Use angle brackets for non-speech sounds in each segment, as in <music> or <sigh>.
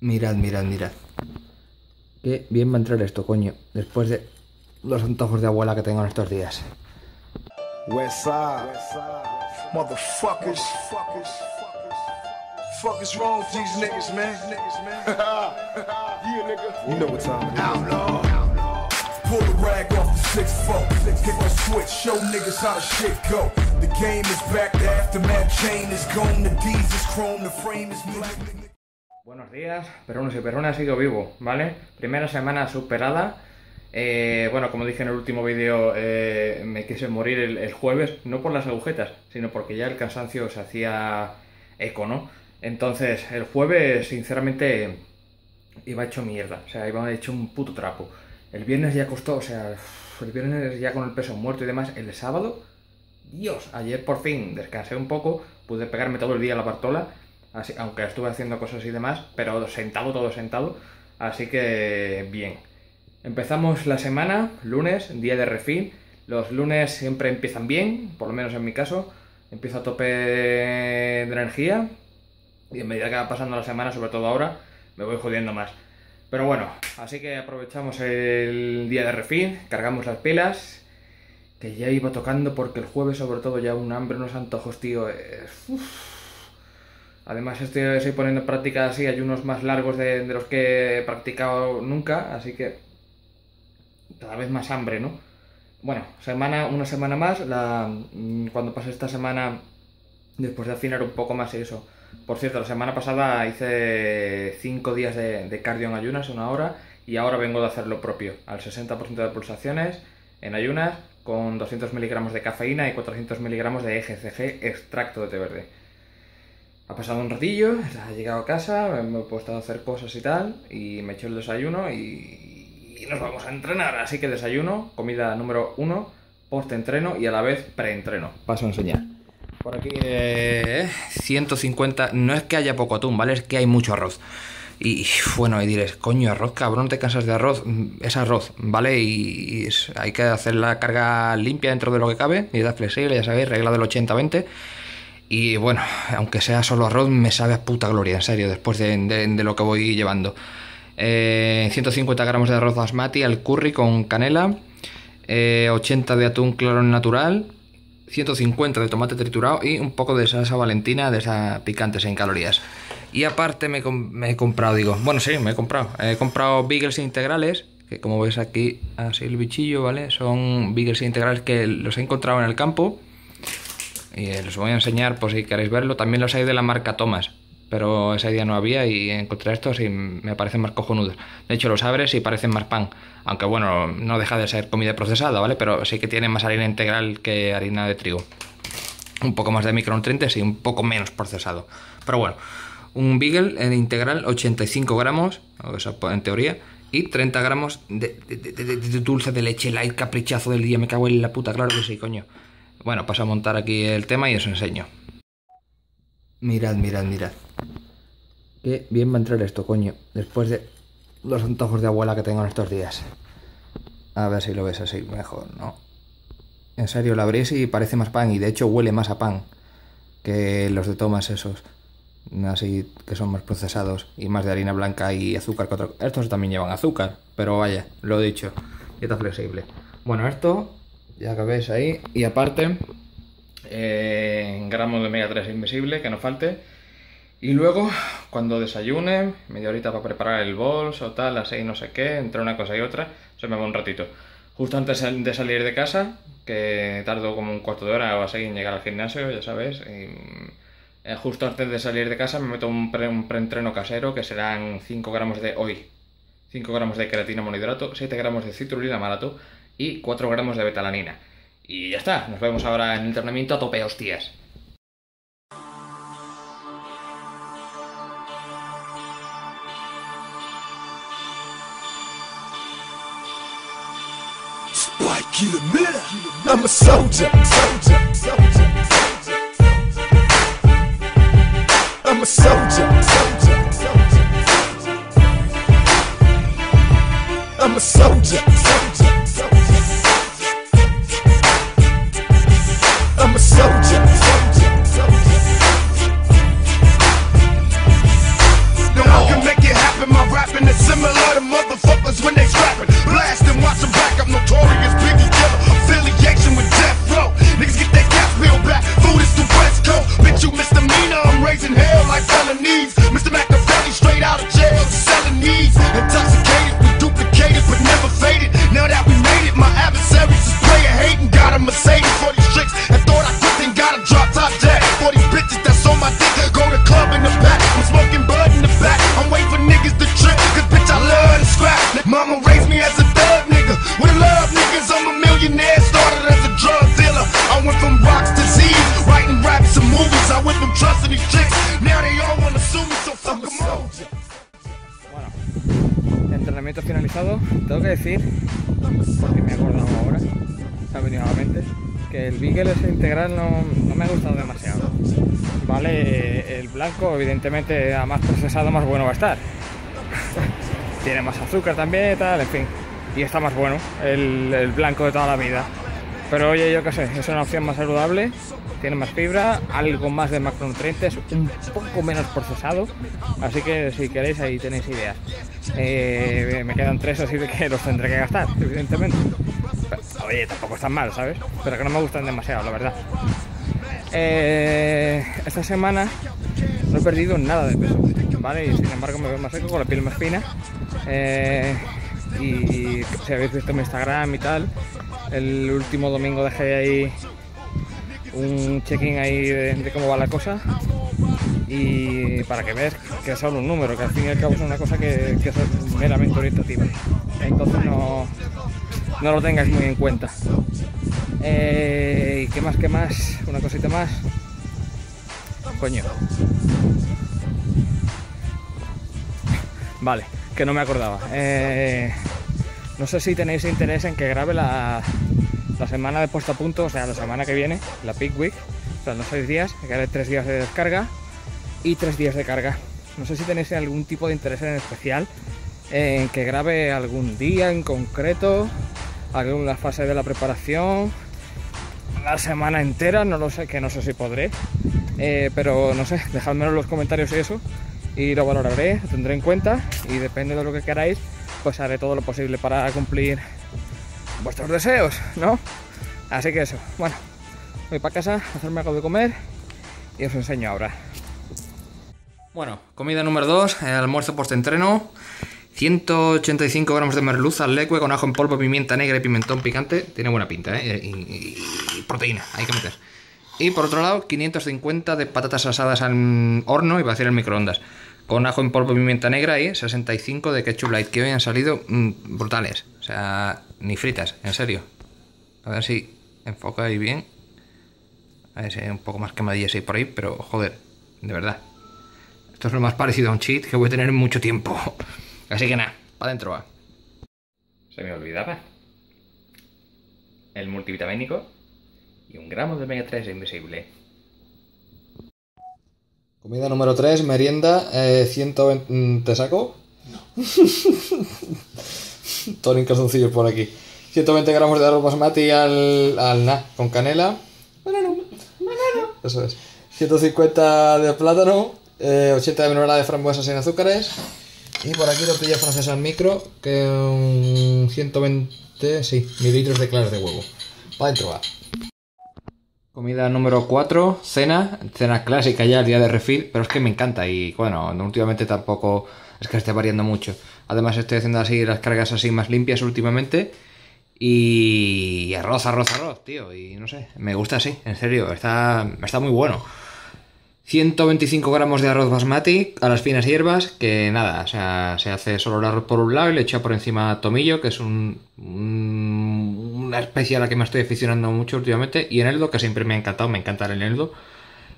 Mirad, mirad, mirad. Qué bien va a entrar esto, coño. Después de los antojos de abuela que tengo en estos días. West side. Motherfuckers. Fuck is wrong with these niggas, man? <laughs> yeah, nigga. You know what time it is. Outlaw. Pull the rag off the 6-4. Hit the switch, show niggas how the shit go. The game is back, the aftermath chain is gone. The D's is chrome, the frame is black. Buenos días, perunos y perunas, sigo vivo, ¿vale? Primera semana superada. Eh, bueno, como dije en el último vídeo, eh, me quise morir el, el jueves, no por las agujetas, sino porque ya el cansancio se hacía eco, ¿no? Entonces, el jueves, sinceramente, iba hecho mierda, o sea, iba hecho un puto trapo. El viernes ya costó, o sea, el viernes ya con el peso muerto y demás. El sábado, Dios, ayer por fin descansé un poco, pude pegarme todo el día a la Bartola, aunque estuve haciendo cosas y demás, pero sentado, todo sentado, así que bien. Empezamos la semana, lunes, día de refil. Los lunes siempre empiezan bien, por lo menos en mi caso. Empiezo a tope de energía y a medida que va pasando la semana, sobre todo ahora, me voy jodiendo más. Pero bueno, así que aprovechamos el día de refil, cargamos las pilas, que ya iba tocando porque el jueves sobre todo ya un hambre, unos antojos, tío. es- uf. Además estoy, poniendo en práctica así ayunos más largos de, los que he practicado nunca, así que cada vez más hambre, ¿no? Bueno, semana, una semana más, la, mm, cuando pase esta semana, después de afinar un poco más eso. Por cierto, la semana pasada hice 5 días de, de cardio en ayunas, una hora, y ahora vengo de hacer lo propio, al 60% de pulsaciones en ayunas, con 200 miligramos de cafeína y 400 miligramos de EGCG, extracto de té verde. Ha pasado un ratillo, he llegado a casa, me he puesto a hacer cosas y tal, y me he hecho el desayuno y, y nos vamos a entrenar. Así que desayuno, comida número uno, post-entreno y a la vez pre-entreno. Paso a enseñar. Por aquí, eh, 150, no es que haya poco atún, ¿vale? Es que hay mucho arroz. Y bueno, y diréis, coño, arroz, cabrón, te cansas de arroz. Es arroz, ¿vale? Y, y hay que hacer la carga limpia dentro de lo que cabe, unidad flexible, ya sabéis, regla del 80-20. Y bueno, aunque sea solo arroz, me sabe a puta gloria, en serio, después de, de- lo que voy llevando. Eh, 150 gramos de arroz basmati al curry con canela, eh, 80 de atún claro natural, 150 de tomate triturado y un poco de salsa valentina de esa picante sin calorías. Y aparte me, he comprado, digo, bueno, sí, me he comprado. He comprado beagles integrales, que como veis aquí, así el bichillo, ¿vale? Son beagles integrales que los he encontrado en el campo. Y eh, los voy a enseñar por si queréis verlo. También los hay de la marca Thomas. Pero ese día no había y encontré estos y me parecen más cojonudos. De hecho, los abres y parecen más pan. Aunque bueno, no deja de ser comida procesada, ¿vale? Pero sí que tiene más harina integral que harina de trigo. Un poco más de micronutrientes y un poco menos procesado. Pero bueno, un beagle en integral 85 gramos, eso en teoría, y 30 gramos de- de- de dulce de leche light caprichazo del día. Me cago en la puta, claro que sí, coño. Bueno, paso a montar aquí el tema y os enseño. Mirad, mirad, mirad. Qué bien va a entrar esto, coño. Después de los antojos de abuela que tengo en estos días. A ver si lo ves así mejor, ¿no? En serio, la abrís y parece más pan. Y de hecho huele más a pan que los de Thomas esos. Así que son más procesados y más de harina blanca y azúcar. que otra- Estos también llevan azúcar, pero vaya, lo he dicho. Dieta flexible. Bueno, esto, ya que ahí. Y aparte, eh, gramos de omega 3 invisible, que no falte. Y luego, cuando desayune, media horita para preparar el bolso, tal, así, no sé qué, entre una cosa y otra, se me va un ratito. Justo antes de salir de casa, que tardo como un cuarto de hora o así en llegar al gimnasio, ya sabes, y, eh, justo antes de salir de casa me meto un preentreno casero que serán 5 gramos de hoy, 5 gramos de creatina monohidrato, 7 gramos de citrulina malato y 4 gramos de betalanina. Y ya está, nos vemos ahora en el entrenamiento a tope, hostias. I'm a soldier. I'm a soldier. I'm a soldier. Soldier. Finalizado. Tengo que decir, porque me he acordado ahora, mente, que el Beagle ese integral no, no me ha gustado demasiado. Vale, el blanco, evidentemente, a más procesado, más bueno va a estar. <laughs> Tiene más azúcar también tal, en fin. Y está más bueno, el blanco de toda la vida. Pero oye, yo qué sé, es una opción más saludable, tiene más fibra, algo más de macronutrientes, un poco menos procesado. Así que si queréis ahí tenéis ideas. Eh, me quedan tres, así que los tendré que gastar, evidentemente. Oye, tampoco están mal, ¿sabes? Pero que no me gustan demasiado, la verdad. Eh, esta semana no he perdido nada de peso, ¿vale? Y sin embargo me veo más seco, con la piel más fina. Eh, y si habéis visto mi Instagram y tal, el último domingo dejé ahí un check-in ahí de, cómo va la cosa y para que veas que es solo un número, que al fin y al cabo es una cosa que, que es meramente orientativa. Entonces no, no lo tengáis muy en cuenta. Eh, ¿Y qué más, qué más? Una cosita más. Coño. <laughs> Vale, que no me acordaba. Eh, no sé si tenéis interés en que grabe la, la semana de puesta a punto, o sea, la semana que viene, la Peak Week, o sea, los seis días, que haré tres días de descarga y tres días de carga. No sé si tenéis algún tipo de interés en especial en que grabe algún día en concreto, alguna fase de la preparación, la semana entera, no lo sé, que no sé si podré, eh, pero no sé, dejadmelo en los comentarios y eso, y lo valoraré, lo tendré en cuenta, y depende de lo que queráis, pues haré todo lo posible para cumplir vuestros deseos, ¿no? Así que eso, bueno, voy para casa hacerme algo de comer y os enseño ahora. Bueno, comida número 2, almuerzo post-entreno. 185 gramos de merluza al con ajo en polvo, pimienta negra y pimentón picante. Tiene buena pinta, ¿eh? Y, y- y proteína, hay que meter. Y por otro lado, 550 de patatas asadas al horno y va a hacer el microondas. Con ajo en polvo, pimienta negra y 65 de ketchup light, que hoy han salido mm, brutales. O sea, ni fritas, en serio. A ver si enfoca ahí bien. A ver si hay un poco más quemadillas ahí por ahí, pero joder, de verdad. Esto es lo más parecido a un cheat que voy a tener en mucho tiempo. <laughs> Así que nada, para adentro va. Se me olvidaba. El multivitamínico y un gramo de omega 3 invisible. Comida número 3, merienda, eh, 120... mm, ¿Te saco? No. <laughs> Tony calzoncillos por aquí. 120 gramos de arroz basmati al, al na, con canela. Banano, banano. Eso es. 150 de plátano, eh, 80 de mermelada de frambuesa sin azúcares. Y por aquí tortilla francesa al micro, que un 120, sí, mililitros de claras de huevo. Va dentro va. Comida número 4, cena, cena clásica ya el día de refil, pero es que me encanta y bueno, últimamente tampoco es que esté variando mucho. Además estoy haciendo así las cargas así más limpias últimamente y arroz, arroz, arroz, tío, y no sé, me gusta así, en serio, está, está muy bueno. 125 gramos de arroz basmati a las finas hierbas, que nada, o sea, se hace solo el arroz por un lado y le echa por encima tomillo, que es un, un- una especie a la que me estoy aficionando mucho últimamente, y eneldo, que siempre me ha encantado, me encanta el eneldo,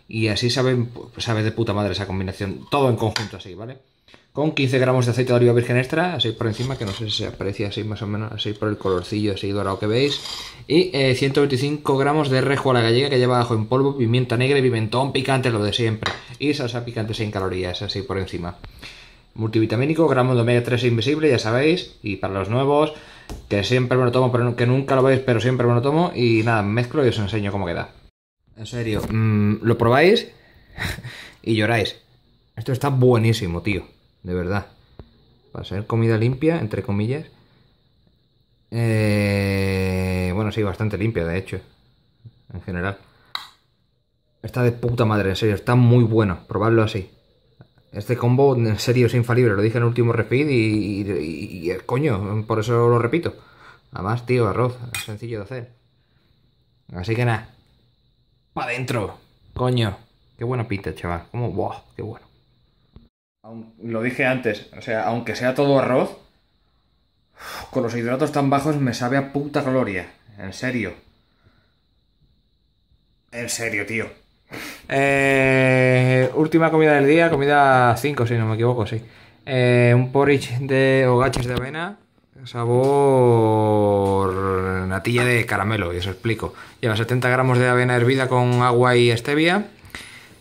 y así sabe, pues, sabe de puta madre esa combinación, todo en conjunto así, ¿vale? Con 15 gramos de aceite de oliva virgen extra, así por encima, que no sé si se aprecia así más o menos, así por el colorcillo así dorado que veis. Y eh, 125 gramos de rejo a la gallega que lleva ajo en polvo, pimienta negra y pimentón picante, lo de siempre. Y salsa picante sin calorías, así por encima. Multivitamínico, gramos de omega 3 invisible, ya sabéis. Y para los nuevos, que siempre me lo tomo, pero que nunca lo veis, pero siempre me lo tomo. Y nada, mezclo y os enseño cómo queda. En serio, mm, lo probáis <laughs> y lloráis. Esto está buenísimo, tío. De verdad. para ser comida limpia, entre comillas. Eh, bueno, sí, bastante limpia, de hecho, en general. Está de puta madre, en serio, está muy bueno, probadlo así. Este combo, en serio, es infalible, lo dije en el último refeed y, y, y, coño, por eso lo repito. Además, tío, arroz, es sencillo de hacer. Así que nada, para adentro, coño. Qué buena pinta, chaval, como, wow, qué bueno. Lo dije antes, o sea, aunque sea todo arroz, con los hidratos tan bajos me sabe a puta gloria. En serio. En serio, tío. Eh, última comida del día, comida 5, si no me equivoco, sí. Eh, un porridge de hogachas de avena, sabor natilla de caramelo, y os explico. Lleva 70 gramos de avena hervida con agua y stevia.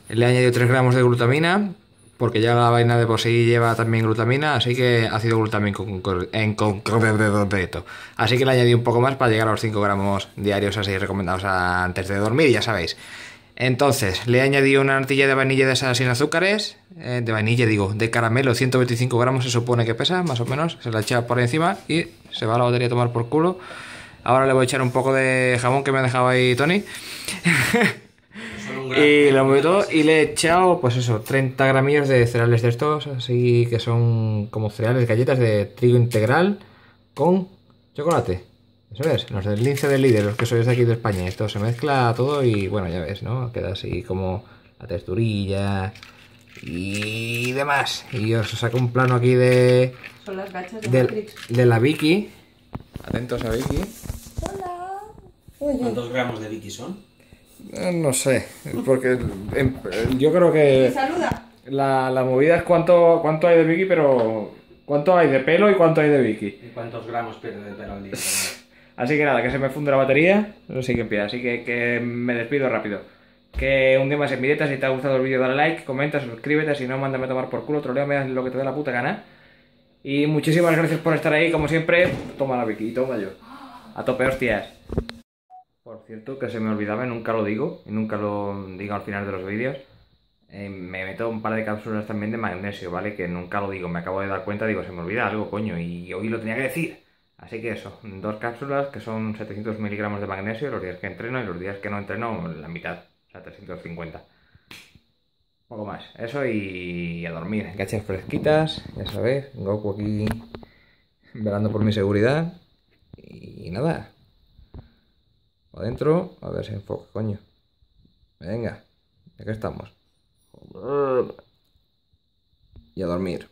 Le he añadido 3 gramos de glutamina, porque ya la vaina de por sí lleva también glutamina, así que ácido glutámico en concreto. Así que le añadí un poco más para llegar a los 5 gramos diarios así recomendados antes de dormir, ya sabéis. Entonces, le he añadido una natilla de vainilla de esas sin azúcares, eh, de vainilla digo, de caramelo, 125 gramos se supone que pesa, más o menos, se la echa por encima y se va a la batería a tomar por culo. Ahora le voy a echar un poco de jamón que me ha dejado ahí Tony. <laughs> Y lo todo y le he echado, pues eso, 30 gramillos de cereales de estos, así que son como cereales, galletas de trigo integral con chocolate. Eso es, los del lince del líder, los que sois de aquí de España. Esto se mezcla todo y bueno, ya ves, ¿no? Queda así como la texturilla y demás. Y os saco un plano aquí de... Son las gachas de, de la Vicky. Atentos a Vicky. Hola. ¿Cuántos gramos de Vicky son? Eh, no sé, porque em, yo creo que Saluda. la, la movida es cuánto, cuánto hay de Vicky, pero cuánto hay de pelo y cuánto hay de Vicky. ¿Y cuántos gramos pierde de pelo al día? Así que nada, que se me funde la batería, no sé qué empieza, así que, me despido rápido. Que un día más en mi dieta, si te ha gustado el vídeo dale like, comenta, suscríbete, si no mándame a tomar por culo, me das lo que te dé la puta gana. Y muchísimas gracias por estar ahí, como siempre, toma la Vicky, toma yo. A tope hostias. Por cierto, que se me olvidaba nunca lo digo, y nunca lo digo al final de los vídeos. eh, me meto un par de cápsulas también de magnesio, ¿vale? Que nunca lo digo, me acabo de dar cuenta, digo, se me olvida algo, coño, y hoy lo tenía que decir. Así que eso, dos cápsulas que son 700 miligramos de magnesio los días que entreno y los días que no entreno la mitad, o sea, 350. Poco más, eso y a dormir. Gachas fresquitas, ya sabéis, Goku aquí velando por mi seguridad. Y nada, adentro, a ver si enfoca, coño. Venga, ya que estamos. Y a dormir.